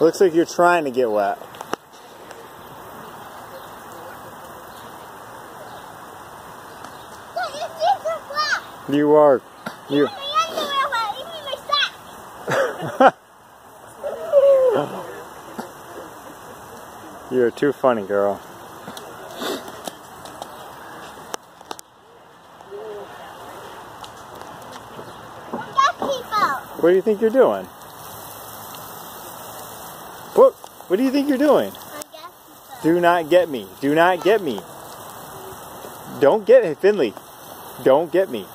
Looks like you're trying to get wet. Look, your feet are flat. You are. You. My underwear wet. Give me my socks. You're too funny, girl. What do you think you're doing? What? Do you think you're doing? Do not get me. Do not get me. Don't get me, Finley. Don't get me.